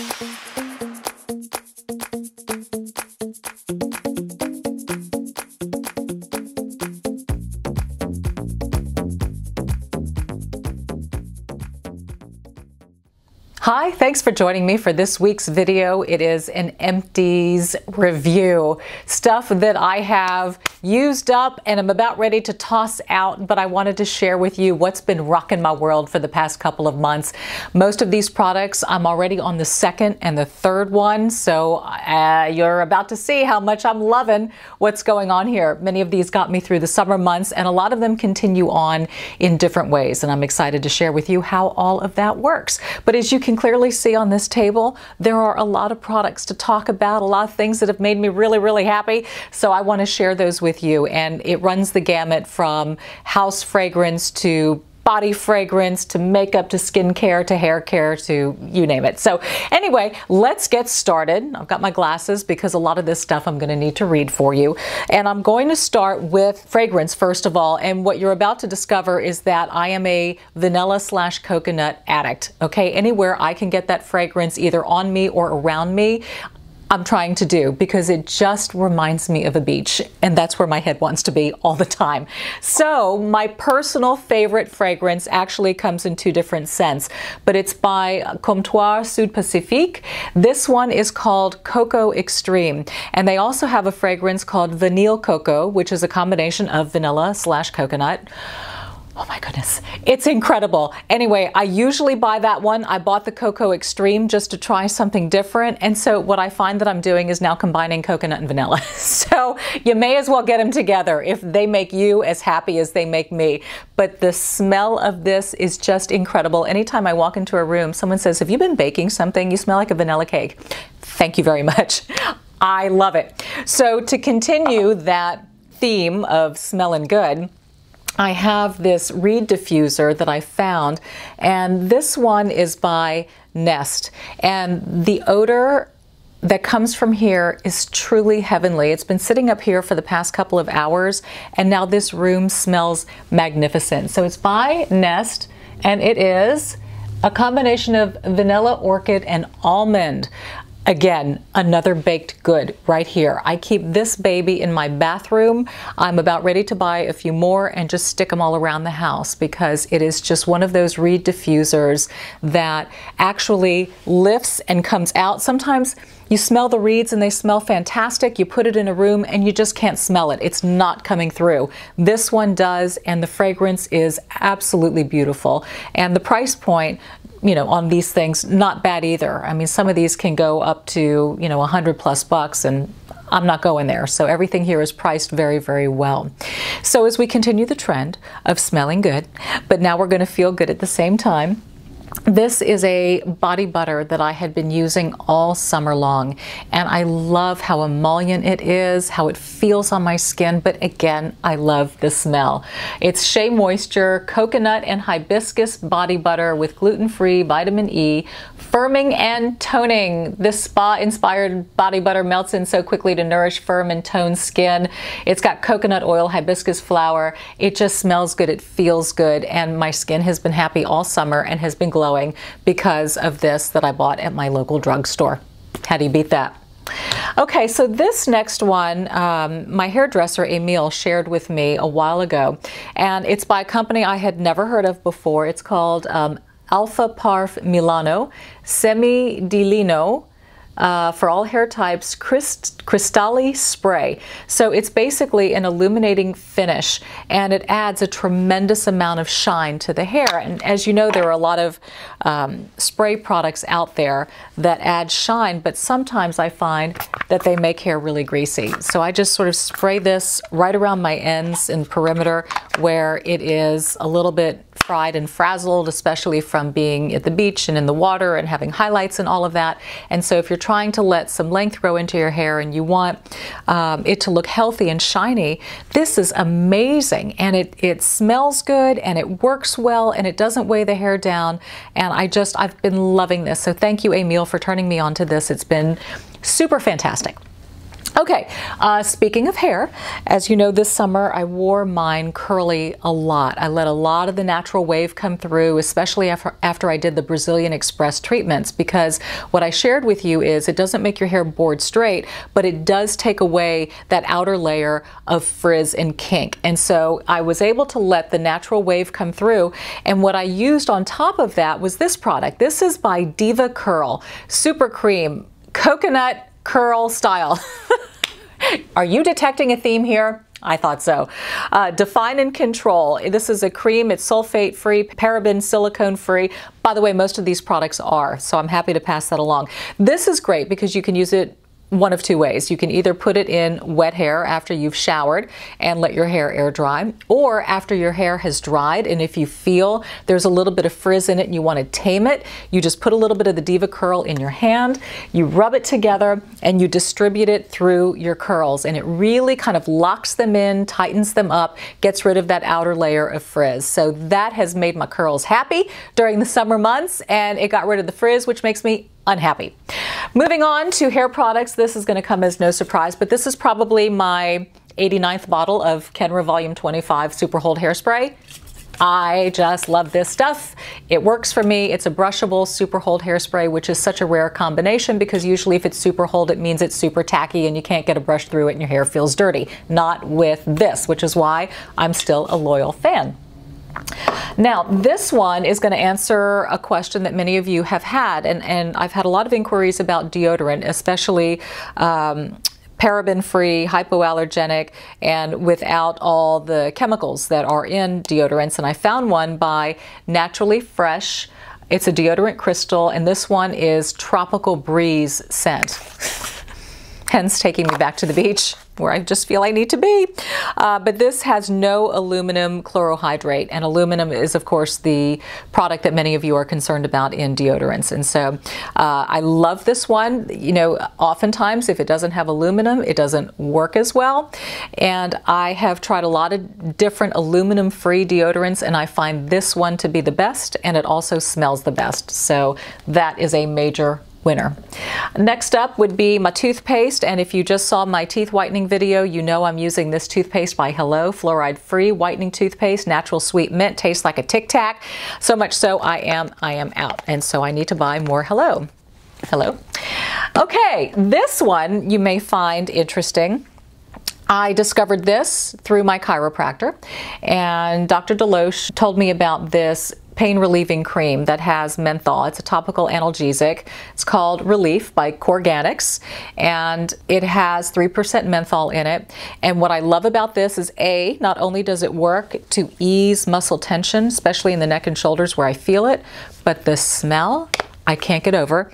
Thank you. Hi, thanks for joining me for this week's video. It is an empties review. Stuff that I have used up and I'm about ready to toss out, but I wanted to share with you what's been rocking my world for the past couple of months. Most of these products, I'm already on the second and the third one, so uh, you're about to see how much I'm loving what's going on here. Many of these got me through the summer months, and a lot of them continue on in different ways, and I'm excited to share with you how all of that works. But as you can clearly see on this table, there are a lot of products to talk about, a lot of things that have made me really, really happy, so I want to share those with you, and it runs the gamut from house fragrance to body fragrance to makeup to skincare to hair care to you name it. So anyway, let's get started. I've got my glasses because a lot of this stuff I'm going to need to read for you. And I'm going to start with fragrance first of all. And what you're about to discover is that I am a vanilla slash coconut addict. Okay, anywhere I can get that fragrance either on me or around me, I'm trying to do because it just reminds me of a beach and that's where my head wants to be all the time. So my personal favorite fragrance actually comes in two different scents, but it's by Comptoir Sud Pacifique. This one is called Coco Extreme and they also have a fragrance called Vanille Coco, which is a combination of vanilla slash coconut. Oh my goodness, it's incredible. Anyway, I usually buy that one. I bought the Coco Extreme just to try something different. And so what I find that I'm doing is now combining coconut and vanilla. so you may as well get them together if they make you as happy as they make me. But the smell of this is just incredible. Anytime I walk into a room, someone says, have you been baking something? You smell like a vanilla cake. Thank you very much. I love it. So to continue that theme of smelling good, I have this reed diffuser that I found, and this one is by Nest. And the odor that comes from here is truly heavenly. It's been sitting up here for the past couple of hours, and now this room smells magnificent. So it's by Nest, and it is a combination of vanilla orchid and almond. Again, another baked good right here. I keep this baby in my bathroom. I'm about ready to buy a few more and just stick them all around the house because it is just one of those reed diffusers that actually lifts and comes out. Sometimes you smell the reeds and they smell fantastic. You put it in a room and you just can't smell it. It's not coming through. This one does and the fragrance is absolutely beautiful. And the price point you know, on these things, not bad either. I mean, some of these can go up to, you know, 100 plus bucks and I'm not going there. So everything here is priced very, very well. So as we continue the trend of smelling good, but now we're going to feel good at the same time, this is a body butter that I had been using all summer long, and I love how emollient it is, how it feels on my skin, but again, I love the smell. It's Shea Moisture Coconut and Hibiscus Body Butter with gluten-free vitamin E, firming and toning. This spa-inspired body butter melts in so quickly to nourish firm and toned skin. It's got coconut oil, hibiscus flower. It just smells good, it feels good, and my skin has been happy all summer and has been glowing glowing because of this that I bought at my local drugstore. How do you beat that? Okay, so this next one, um, my hairdresser Emil shared with me a while ago, and it's by a company I had never heard of before. It's called um, Alfaparf Milano Semi di Lino uh, for all hair types Crist Cristalli Spray. So it's basically an illuminating finish and it adds a tremendous amount of shine to the hair. And as you know, there are a lot of um, spray products out there that add shine, but sometimes I find that they make hair really greasy. So I just sort of spray this right around my ends and perimeter where it is a little bit fried and frazzled, especially from being at the beach and in the water and having highlights and all of that. And so if you're trying to let some length grow into your hair and you want um, it to look healthy and shiny, this is amazing. And it, it smells good and it works well and it doesn't weigh the hair down. And I just, I've been loving this. So thank you, Emile, for turning me on to this. It's been super fantastic. Okay, uh, speaking of hair, as you know, this summer I wore mine curly a lot. I let a lot of the natural wave come through, especially after, after I did the Brazilian Express treatments, because what I shared with you is it doesn't make your hair board straight, but it does take away that outer layer of frizz and kink. And so I was able to let the natural wave come through. And what I used on top of that was this product. This is by DevaCurl Super Cream Coconut curl style. Are you detecting a theme here? I thought so. Uh, define and control. This is a cream. It's sulfate free, paraben, silicone free. By the way, most of these products are, so I'm happy to pass that along. This is great because you can use it one of two ways. You can either put it in wet hair after you've showered and let your hair air dry, or after your hair has dried and if you feel there's a little bit of frizz in it and you want to tame it, you just put a little bit of the DevaCurl in your hand, you rub it together and you distribute it through your curls and it really kind of locks them in, tightens them up, gets rid of that outer layer of frizz. So that has made my curls happy during the summer months and it got rid of the frizz which makes me unhappy. Moving on to hair products, this is going to come as no surprise, but this is probably my 89th bottle of Kenra Volume 25 Super Hold Hairspray. I just love this stuff. It works for me. It's a brushable super hold hairspray, which is such a rare combination because usually if it's super hold, it means it's super tacky and you can't get a brush through it and your hair feels dirty. Not with this, which is why I'm still a loyal fan. Now, this one is going to answer a question that many of you have had, and, and I've had a lot of inquiries about deodorant, especially um, paraben free, hypoallergenic, and without all the chemicals that are in deodorants. And I found one by Naturally Fresh. It's a deodorant crystal, and this one is Tropical Breeze scent. Hence taking me back to the beach where I just feel I need to be. Uh, but this has no aluminum chlorohydrate, and aluminum is, of course, the product that many of you are concerned about in deodorants. And so uh, I love this one. You know, oftentimes if it doesn't have aluminum, it doesn't work as well. And I have tried a lot of different aluminum free deodorants, and I find this one to be the best, and it also smells the best. So that is a major winner. Next up would be my toothpaste, and if you just saw my teeth whitening video, you know I'm using this toothpaste by Hello, fluoride-free whitening toothpaste, natural sweet mint, tastes like a Tic Tac. So much so I am I am out, and so I need to buy more Hello. Hello. Okay, this one you may find interesting. I discovered this through my chiropractor, and Dr. Deloche told me about this pain relieving cream that has menthol. It's a topical analgesic. It's called Relief by Corganics and it has 3% menthol in it. And what I love about this is A, not only does it work to ease muscle tension, especially in the neck and shoulders where I feel it, but the smell, I can't get over.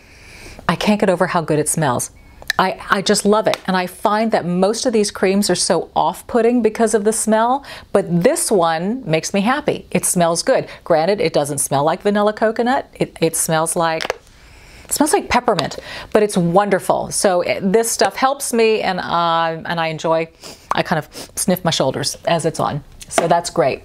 I can't get over how good it smells. I, I just love it. And I find that most of these creams are so off putting because of the smell, but this one makes me happy. It smells good. Granted, it doesn't smell like vanilla coconut, it, it smells like it smells like peppermint, but it's wonderful. So it, this stuff helps me, and uh, and I enjoy. I kind of sniff my shoulders as it's on. So that's great.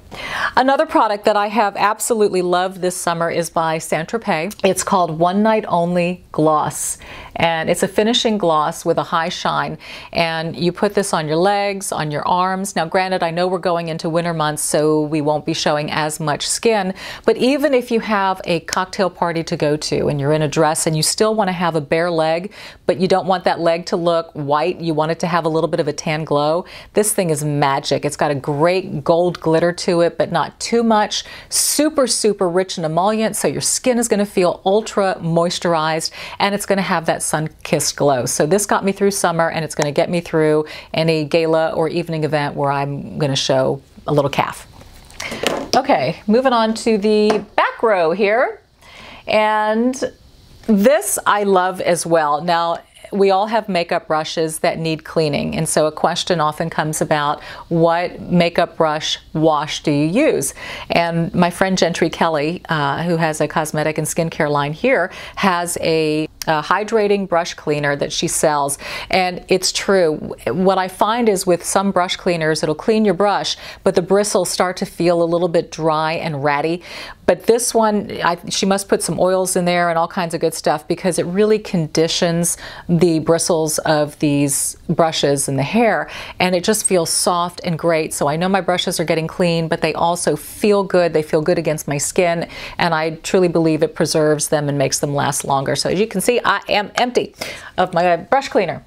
Another product that I have absolutely loved this summer is by Saint Tropez. It's called One Night Only Gloss. And it's a finishing gloss with a high shine. And you put this on your legs, on your arms. Now, granted, I know we're going into winter months, so we won't be showing as much skin. But even if you have a cocktail party to go to and you're in a dress and you still want to have a bare leg, but you don't want that leg to look white, you want it to have a little bit of a tan glow, this thing is magic. It's got a great gold glitter to it, but not too much. Super, super rich in emollient, so your skin is going to feel ultra moisturized and it's going to have that that sun-kissed glow. So this got me through summer and it's going to get me through any gala or evening event where I'm going to show a little calf. Okay, moving on to the back row here. And this I love as well. Now, we all have makeup brushes that need cleaning. And so a question often comes about what makeup brush wash do you use? And my friend Jentry Kelley, uh, who has a cosmetic and skincare line here, has a a hydrating brush cleaner that she sells. And it's true. What I find is with some brush cleaners, it'll clean your brush, but the bristles start to feel a little bit dry and ratty. But this one, I, she must put some oils in there and all kinds of good stuff because it really conditions the bristles of these brushes and the hair. And it just feels soft and great. So I know my brushes are getting clean, but they also feel good. They feel good against my skin. And I truly believe it preserves them and makes them last longer. So as you can see, I am empty of my brush cleaner.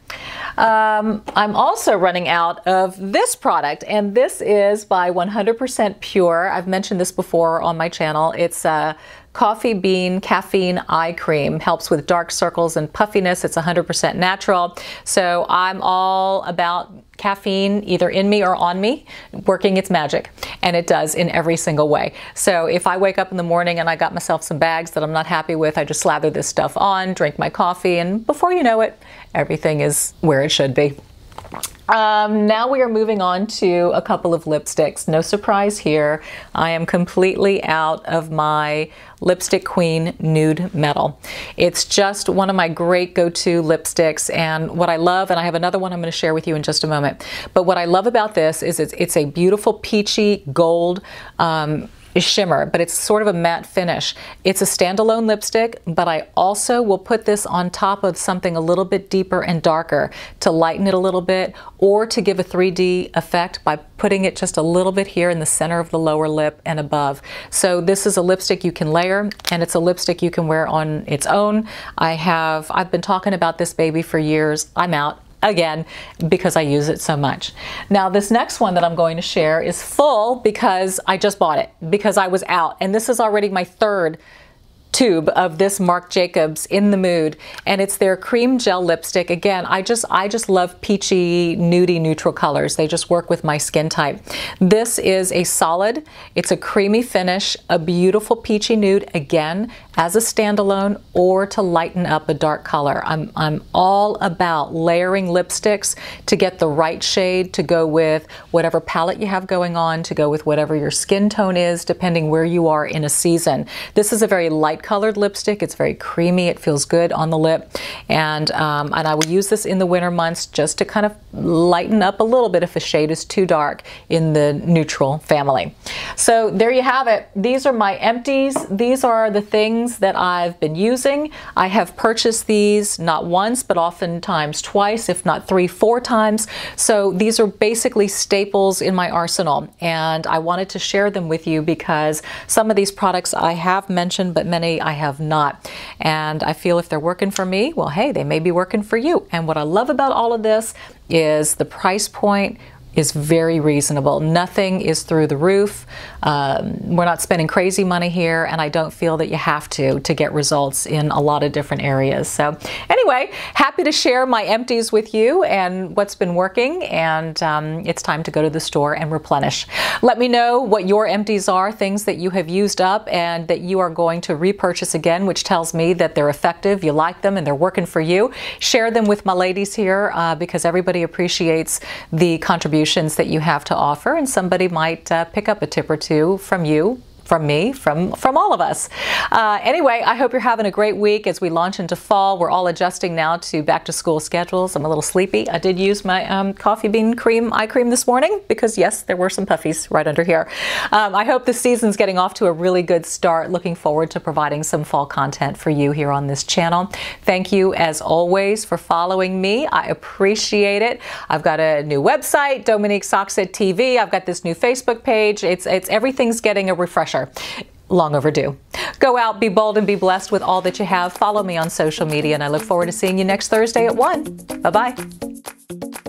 Um, I'm also running out of this product, and this is by 100% Pure. I've mentioned this before on my channel. It's a coffee bean caffeine eye cream. Helps with dark circles and puffiness. It's 100% natural. So I'm all about caffeine either in me or on me working its magic and it does in every single way so if i wake up in the morning and i got myself some bags that i'm not happy with i just slather this stuff on drink my coffee and before you know it everything is where it should be um, now we are moving on to a couple of lipsticks. No surprise here. I am completely out of my Lipstick Queen Nude Metal. It's just one of my great go-to lipsticks and what I love, and I have another one I'm going to share with you in just a moment, but what I love about this is it's, it's a beautiful peachy gold um, shimmer, but it's sort of a matte finish. It's a standalone lipstick, but I also will put this on top of something a little bit deeper and darker to lighten it a little bit or to give a 3D effect by putting it just a little bit here in the center of the lower lip and above. So this is a lipstick you can layer and it's a lipstick you can wear on its own. I have, I've been talking about this baby for years. I'm out again because I use it so much. Now this next one that I'm going to share is full because I just bought it because I was out and this is already my third tube of this Marc Jacobs in the mood and it's their cream gel lipstick. Again I just I just love peachy nudie neutral colors. They just work with my skin type. This is a solid it's a creamy finish a beautiful peachy nude again as a standalone or to lighten up a dark color. I'm, I'm all about layering lipsticks to get the right shade to go with whatever palette you have going on to go with whatever your skin tone is depending where you are in a season. This is a very light colored lipstick. It's very creamy. It feels good on the lip. And, um, and I will use this in the winter months just to kind of lighten up a little bit if a shade is too dark in the neutral family. So there you have it. These are my empties. These are the things that I've been using. I have purchased these not once, but oftentimes twice, if not three, four times. So these are basically staples in my arsenal. And I wanted to share them with you because some of these products I have mentioned, but many I have not. And I feel if they're working for me, well, hey, they may be working for you. And what I love about all of this is the price point is very reasonable. Nothing is through the roof. Um, we're not spending crazy money here, and I don't feel that you have to to get results in a lot of different areas. So, anyway, happy to share my empties with you and what's been working, and um, it's time to go to the store and replenish. Let me know what your empties are, things that you have used up and that you are going to repurchase again, which tells me that they're effective, you like them, and they're working for you. Share them with my ladies here uh, because everybody appreciates the contributions that you have to offer, and somebody might uh, pick up a tip or two from you from me, from, from all of us. Uh, anyway, I hope you're having a great week as we launch into fall. We're all adjusting now to back to school schedules. I'm a little sleepy. I did use my um, coffee bean cream eye cream this morning because, yes, there were some puffies right under here. Um, I hope the season's getting off to a really good start. Looking forward to providing some fall content for you here on this channel. Thank you, as always, for following me. I appreciate it. I've got a new website, Dominique Sachse TV. I've got this new Facebook page. It's, it's everything's getting a refresher long overdue. Go out, be bold, and be blessed with all that you have. Follow me on social media, and I look forward to seeing you next Thursday at 1. Bye bye.